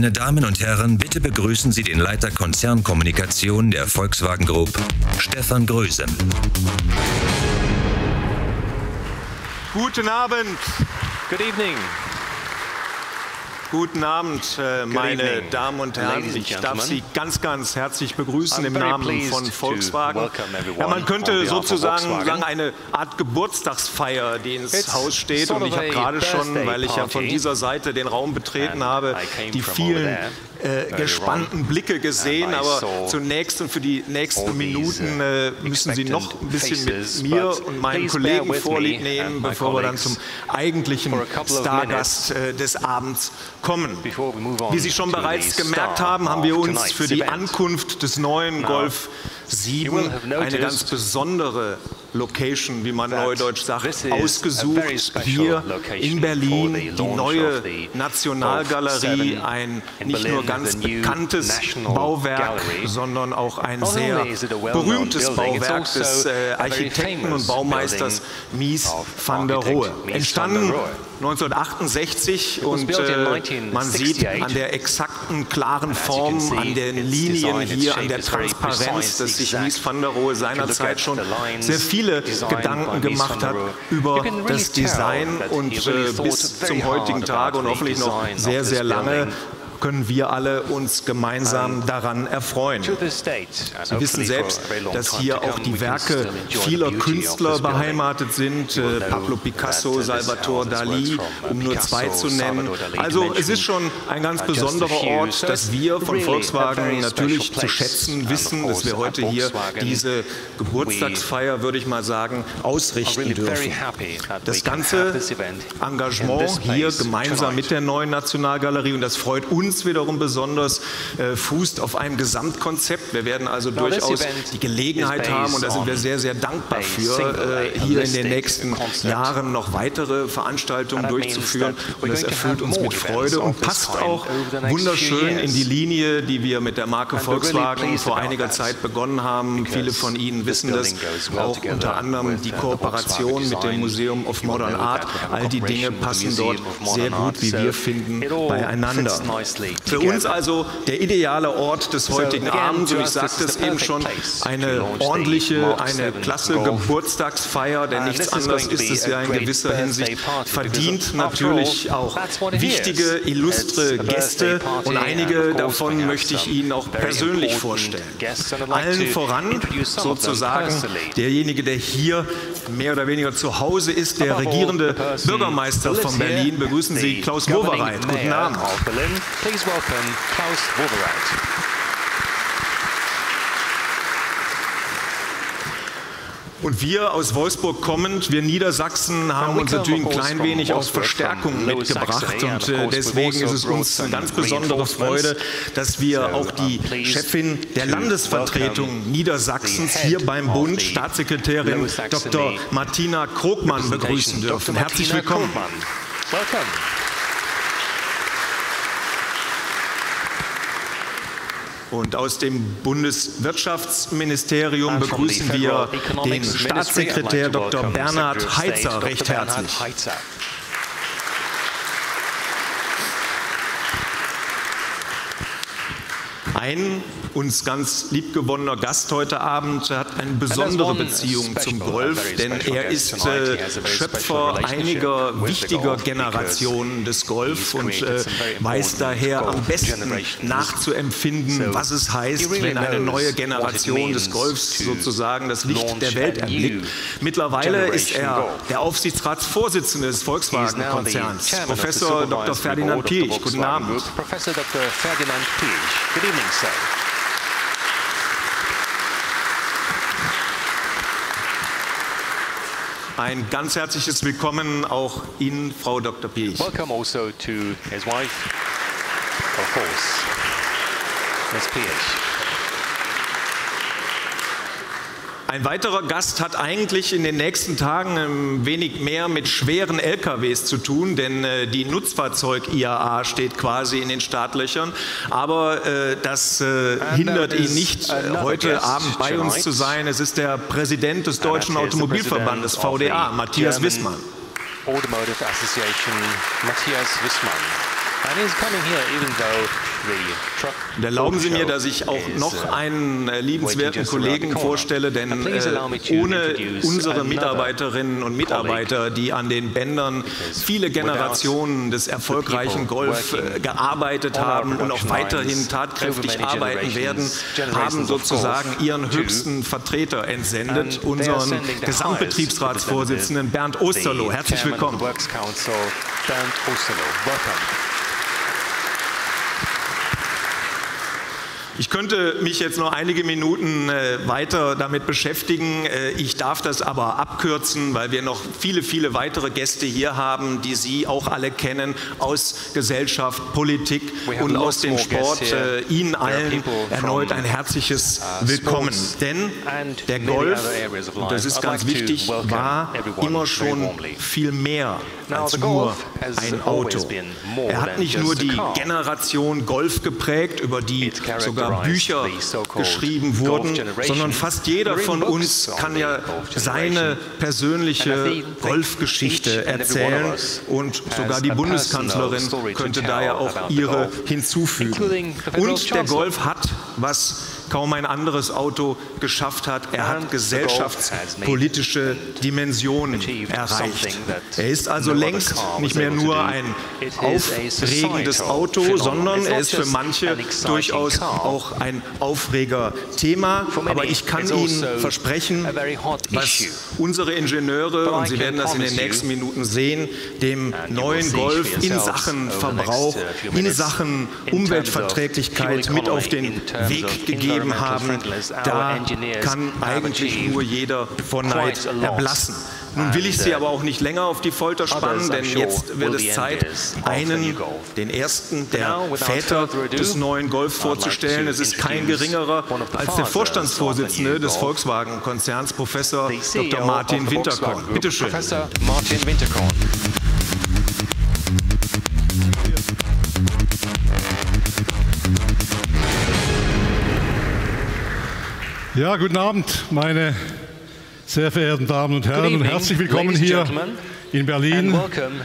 Meine Damen und Herren, bitte begrüßen Sie den Leiter Konzernkommunikation der Volkswagen Group, Stefan Grösem. Guten Abend. Good evening. Guten Abend, äh, meine Damen und Herren. Ich darf. Sie ganz, ganz herzlich begrüßen I'm Namen von Volkswagen. Ja, man könnte sozusagen sagen, eine Art Geburtstagsfeier, die ins Haus steht. Und ich habe gerade schon, weil ich ja von dieser Seite den Raum betreten habe, die vielen äh, gespannten. Blicke gesehen. Aber zunächst und für die nächsten Minuten uh, äh, müssen Sie noch ein bisschen mit mir und meinen Kollegen Vorlieb and nehmen, bevor wir dann zum eigentlichen Stargast äh, des Abends kommen. Wie Sie schon bereits gemerkt haben, haben wir uns für die. Ankunft des neuen Golf 7 will have eine ganz besondere Location, wie man neudeutsch sagt, ausgesucht. Hier in Berlin die neue Nationalgalerie, Golf 7 ein in nicht nur ganz bekanntes Bauwerk, sondern auch ein sehr berühmtes Bauwerk also des äh, Architekten und Baumeisters Mies van der Rohe. Entstanden. 1968 was und äh, man sieht 1968. an der exakten, klaren Form, an den Linien hier, an der Transparenz, dass sich. Mies van der Rohe seinerzeit schon sehr viele Gedanken gemacht hat über das Design und äh, bis zum heutigen hard Tag about und hoffentlich noch sehr, sehr lange. Können wir alle uns gemeinsam daran erfreuen. Sie wissen selbst, dass hier auch die Werke vieler Künstler beheimatet sind. Äh, Pablo that Picasso, Salvatore Dali, uh, um nur zwei zu nennen. Also es ist schon ein ganz uh, besonderer. Ort, dass wir von Volkswagen natürlich zu schätzen wissen, dass wir heute hier diese Geburtstagsfeier, würde ich mal sagen, ausrichten dürfen. Das ganze Engagement hier gemeinsam mit der neuen Nationalgalerie und das freut uns wiederum besonders, äh, fußt auf einem Gesamtkonzept. Wir werden also Now, durchaus die Gelegenheit haben und da sind wir sehr, sehr dankbar für, äh, hier in den nächsten. Jahren noch weitere Veranstaltungen durchzuführen. Und das erfüllt uns mit Freude und passt auch wunderschön in die Linie, die wir mit der Marke Volkswagen vor einiger. Zeit begonnen haben. Viele von Ihnen wissen das, auch unter anderem die uh, Kooperation mit dem. Museum of Modern Art. All die Dinge passen dort sehr gut, wie wir finden, beieinander. Für uns also der ideale Ort des heutigen Abends, und ich sagte es eben schon, eine ordentliche, eine 7 klasse. Geburtstagsfeier, denn And nichts anderes ist es ja in gewisser Hinsicht, verdient natürlich auch wichtige, illustre Gäste und einige davon möchte ich Ihnen auch persönlich vorstellen. Allen voran sozusagen derjenige, der hier mehr oder weniger zu Hause ist, der regierende Bürgermeister von Berlin. Begrüßen Sie Klaus Wowereit. Guten Abend. Please welcome Klaus Wowereit. Und wir aus Wolfsburg kommend, wir Niedersachsen, haben uns natürlich ein klein wenig auch Verstärkung mitgebracht. Und äh, deswegen ist es uns eine ganz besondere. Freude, dass wir auch die Chefin der Landesvertretung Niedersachsens hier beim Bund, Staatssekretärin Dr. Martina Krogmann begrüßen dürfen. Herzlich willkommen. Welcome. Und aus dem Bundeswirtschaftsministerium begrüßen wir den Staatssekretär Dr. Bernhard Heitzer recht herzlich. Ein uns ganz liebgewonnener Gast heute Abend hat eine besondere Beziehung zum Golf, denn er ist äh, Schöpfer einiger wichtiger Generationen des Golf und äh, weiß daher am besten nachzuempfinden, was es heißt, wenn eine neue Generation des Golfs sozusagen das Licht der Welt erblickt. Mittlerweile ist er der Aufsichtsratsvorsitzende des Volkswagen-Konzerns, Professor Dr. Ferdinand Piech. Guten Abend. Professor Dr. Ferdinand Piech. Good evening, sir. Ein ganz herzliches Willkommen auch Ihnen, Frau Dr. Piech. Welcome also to his wife, of course, Ms. Piech. Ein weiterer Gast hat eigentlich in den nächsten Tagen ein wenig mehr mit schweren LKWs zu tun, denn äh, die Nutzfahrzeug-IAA steht quasi in den Startlöchern. Aber äh, das äh, hindert ihn nicht, heute Abend bei uns zu sein. Es ist der Präsident des Deutschen Automobilverbandes VDA, Matthias Wissmann. Automotive Association, Matthias Wissmann. And he's coming here even though Und erlauben Sie mir, dass ich auch noch einen äh, liebenswerten Kollegen vorstelle, denn äh, ohne unsere Mitarbeiterinnen und Mitarbeiter, die an den Bändern viele Generationen des erfolgreichen Golf äh, gearbeitet haben und auch weiterhin tatkräftig arbeiten werden, haben sozusagen ihren höchsten Vertreter entsendet, unseren Gesamtbetriebsratsvorsitzenden Bernd Osterloh. Herzlich willkommen. Bernd Osterloh. Welcome. Ich könnte mich jetzt noch einige Minuten äh, weiter damit beschäftigen. Äh, ich darf das aber abkürzen, weil wir noch viele, viele weitere Gäste hier haben, die Sie auch alle kennen aus Gesellschaft, Politik und aus dem Sport. Äh, Ihnen allen erneut ein herzliches uh, Willkommen. sports Denn der Golf, und das ist ganz wichtig, war immer schon viel mehr als nur ein Auto. Er hat nicht nur die. Generation Golf geprägt, über die sogar Bücher geschrieben wurden, sondern fast jeder von uns kann ja seine persönliche Golfgeschichte erzählen und sogar die Bundeskanzlerin könnte da ja auch ihre hinzufügen. Und der. Golf hat, was kaum ein anderes Auto geschafft hat, er hat gesellschaftspolitische Dimensionen erreicht. Er ist also längst nicht mehr nur ein aufregendes Auto, sondern er ist für manche durchaus auch ein Aufreger-Thema. Aber ich kann Ihnen also versprechen, was unsere Ingenieure, und Sie werden das in den nächsten Minuten sehen, dem neuen Golf in Sachen Verbrauch, uh, few in Sachen Umweltverträglichkeit mit auf den Weg of gegeben haben. Da kann eigentlich nur jeder vor Neid erblassen. Nun will ich Sie aber auch nicht länger auf die Folter spannen, denn jetzt wird es Zeit, einen, den ersten der Väter des neuen Golf vorzustellen. Es ist kein geringerer als der Vorstandsvorsitzende des. Volkswagen-Konzerns, Professor CEO Dr. Martin Winterkorn. Bitte schön. Professor Martin Winterkorn. Ja, guten Abend, meine sehr verehrten Damen und Herren. Und evening, herzlich willkommen hier in Berlin.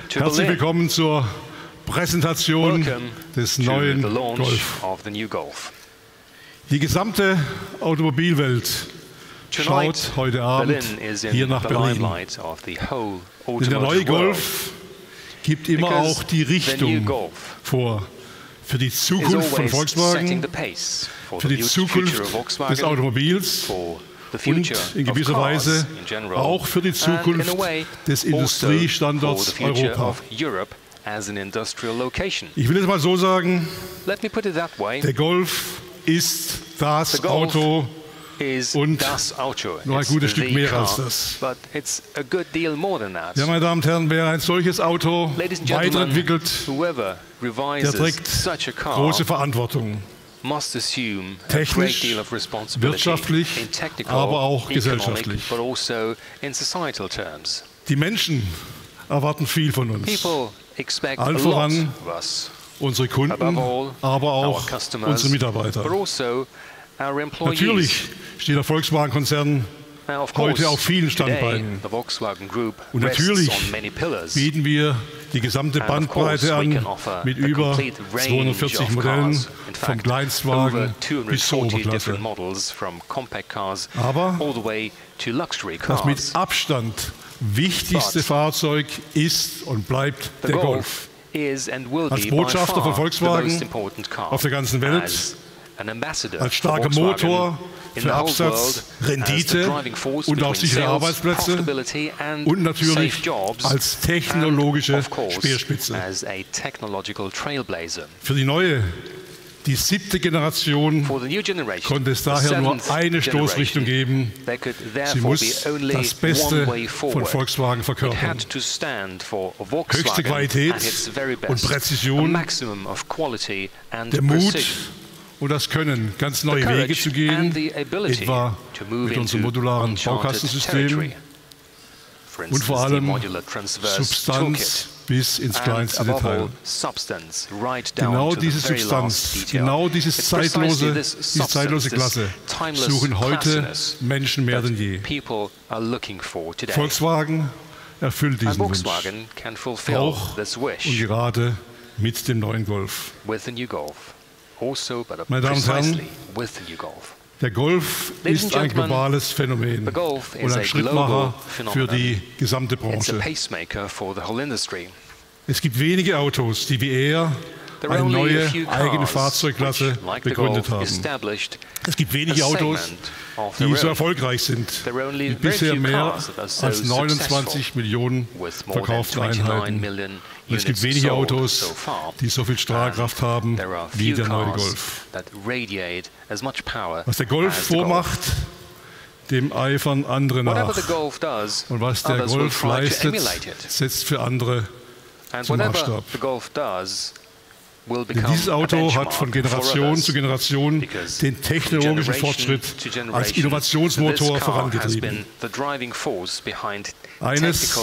Herzlich willkommen zur Präsentation Welcome des neuen the launch Golf. of the new Golf. Die gesamte Automobilwelt Tonight, schaut heute Abend hier nach the Berlin. Denn der neue. Golf gibt immer auch die Richtung vor für die Zukunft von Volkswagen, für die Zukunft des Automobils und in gewisser Weise auch für die Zukunft des also Industriestandorts Europa. of Europe as an industrial location. Ich will es mal so sagen, der Golf ist das Auto, und das Auto. noch ein gutes Stück mehr als das. Ja meine Damen und Herren, wer ein solches Auto weiterentwickelt, der trägt große Verantwortung. Technisch, wirtschaftlich, aber auch gesellschaftlich. also. Die Menschen erwarten viel von uns. Allen voran Unsere Kunden, aber auch unsere Mitarbeiter. Natürlich steht der Volkswagen-Konzern heute auf vielen Standbeinen. Und natürlich bieten wir die gesamte Bandbreite an mit über 240 Modellen, vom Kleinstwagen bis zur Oberklasse. Aber das mit Abstand wichtigste Fahrzeug ist und bleibt der Golf. Als Botschafter von Volkswagen auf der ganzen Welt, als starker Motor für Absatz, Rendite und auch sichere Arbeitsplätze und natürlich als technologische Speerspitze. Für die neue die siebte Generation konnte es daher nur eine Stoßrichtung geben. Sie muss das Beste von Volkswagen verkörpern. Höchste Qualität und Präzision, der Mut und das Können, ganz neue Wege zu gehen, etwa mit unserem modularen Baukastensystem und vor allem Substanz bis ins kleinste Detail. Genau diese Substanz, genau dieses zeitlose, diese zeitlose Klasse suchen heute Menschen mehr denn je. Volkswagen erfüllt diesen Wunsch. Auch und gerade mit dem neuen Golf. Also, Meine Damen und Herren, der Golf ist ein globales Phänomen und ein Schrittmacher für die gesamte Branche. Es gibt wenige Autos, die wie er eine neue eigene Fahrzeugklasse begründet haben. Es gibt wenige Autos, die so erfolgreich sind, mit bisher mehr als 29 Millionen verkauften Einheiten. Und es gibt wenige Autos, die so viel Strahlkraft haben wie der neue Golf. Was der Golf vormacht, dem eifern andere nach. Und was der Golf leistet, setzt für andere zum Maßstab. Dieses Auto hat von Generation zu Generation den technologischen Fortschritt als Innovationsmotor vorangetrieben. Eines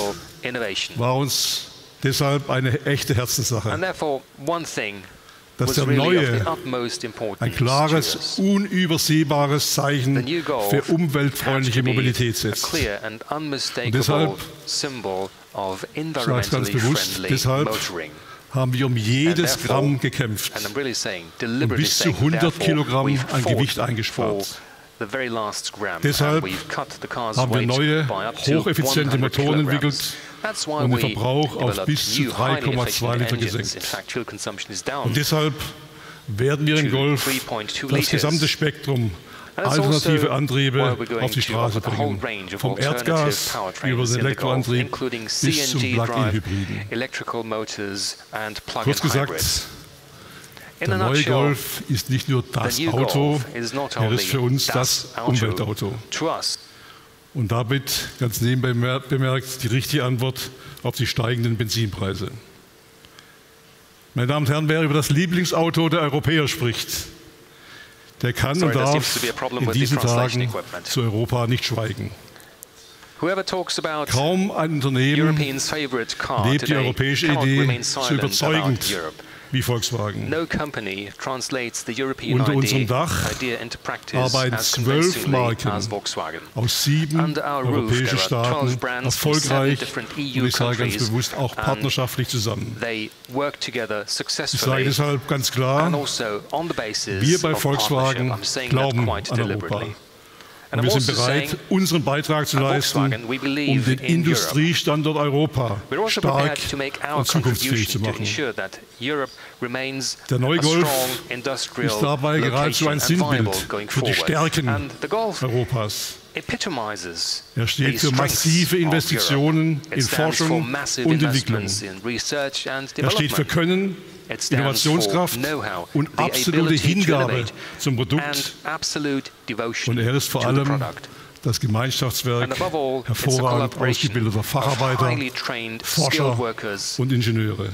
war uns deshalb eine echte Herzenssache, dass der Neue ein klares, unübersehbares Zeichen für umweltfreundliche Mobilität setzt. Und deshalb, ich sage es ganz bewusst, deshalb haben wir um jedes Gramm gekämpft und bis zu 100 Kilogramm an Gewicht eingespart. Deshalb haben wir neue, hocheffiziente Motoren entwickelt und den Verbrauch auf bis zu 3,2 Liter gesenkt. Und deshalb werden wir im Golf das gesamte Spektrum alternative also Antriebe auf die Straße bringen. Vom Erdgas über den Elektroantrieb bis zum Plug-in-Hybriden. Kurz gesagt, der neue Golf ist nicht nur das Auto, er ist für uns das Umweltauto. Und damit, ganz nebenbei bemerkt, die richtige Antwort auf die steigenden Benzinpreise. Meine Damen und Herren, wer über das Lieblingsauto der Europäer spricht, der kann Sorry, und darf in diesen Tagen zu Europa nicht schweigen. Kaum ein Unternehmen lebt die europäische Idee so überzeugend wie Volkswagen. Unter unserem Dach arbeiten zwölf Marken aus sieben europäischen Staaten erfolgreich und ich sage ganz bewusst auch partnerschaftlich zusammen. Ich sage deshalb ganz klar, also wir bei Volkswagen glauben an Europa. Und wir sind also bereit, unseren Beitrag zu leisten, um den Industriestandort Europa stark und zukunftsfähig zu machen. Der neue Golf ist dabei geradezu ein Sinnbild für die Stärken Europas. Er steht für massive Investitionen in Forschung und Entwicklung. Er steht für Können, Innovationskraft und absolute Hingabe zum Produkt. Und er ist vor allem das Gemeinschaftswerk hervorragend ausgebildeter Facharbeiter, Forscher und Ingenieure.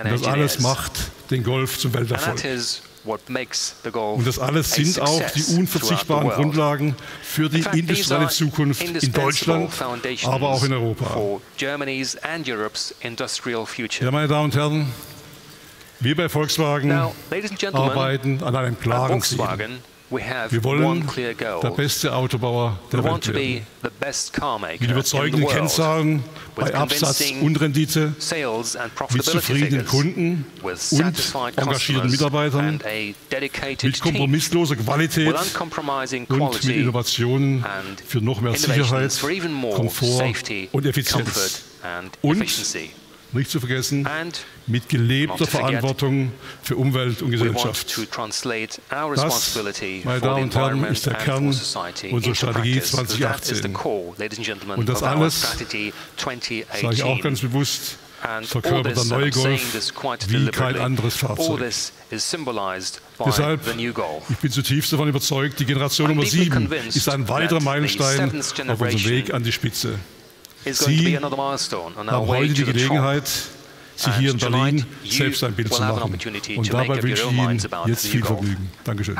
Und das alles macht den Golf zum Welterfolg. Und das alles sind auch die unverzichtbaren Grundlagen für die industrielle Zukunft in Deutschland, aber auch in Europa. Ja, meine Damen und Herren, wir bei Volkswagen arbeiten an einem klaren Ziel. Wir wollen der beste Autobauer der Welt werden. Mit überzeugenden Kennzahlen bei Absatz und Rendite, mit zufriedenen Kunden und engagierten Mitarbeitern, mit kompromissloser Qualität und mit Innovationen für noch mehr Sicherheit, Komfort und Effizienz. Und nicht zu vergessen, mit gelebter Verantwortung für Umwelt und Gesellschaft. Das, meine Damen und Herren, ist der Kern unserer Strategie 2018. Und das alles, sage ich auch ganz bewusst, verkörpert der neue Golf wie kein anderes Fahrzeug. Deshalb, ich bin zutiefst davon überzeugt, die Generation Nummer 7 ist ein weiterer Meilenstein auf unserem Weg an die Spitze. Sie haben heute die Gelegenheit, sich hier in Berlin selbst ein Bild zu machen. Und dabei wünsche ich Ihnen jetzt viel Vergnügen. Dankeschön.